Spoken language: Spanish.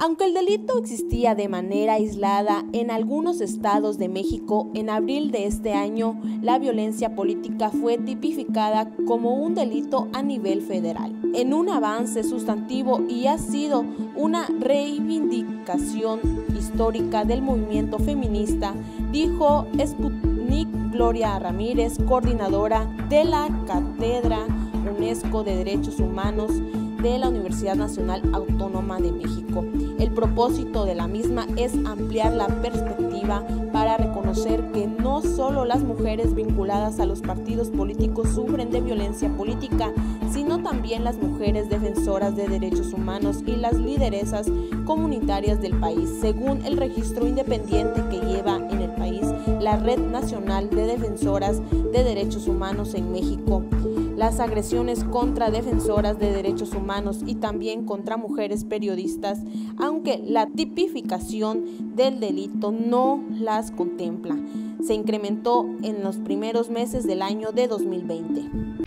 Aunque el delito existía de manera aislada en algunos estados de México, en abril de este año la violencia política fue tipificada como un delito a nivel federal, en un avance sustantivo y ha sido una reivindicación histórica del movimiento feminista, dijo Sputnik Gloria Ramírez, coordinadora de la Cátedra UNESCO de Derechos Humanos de la Universidad Nacional Autónoma de México. El propósito de la misma es ampliar la perspectiva para reconocer que no solo las mujeres vinculadas a los partidos políticos sufren de violencia política, sino también las mujeres defensoras de derechos humanos y las lideresas comunitarias del país, según el registro independiente que lleva en el país la Red Nacional de Defensoras de Derechos Humanos en México las agresiones contra defensoras de derechos humanos y también contra mujeres periodistas, aunque la tipificación del delito no las contempla. Se incrementó en los primeros meses del año de 2020.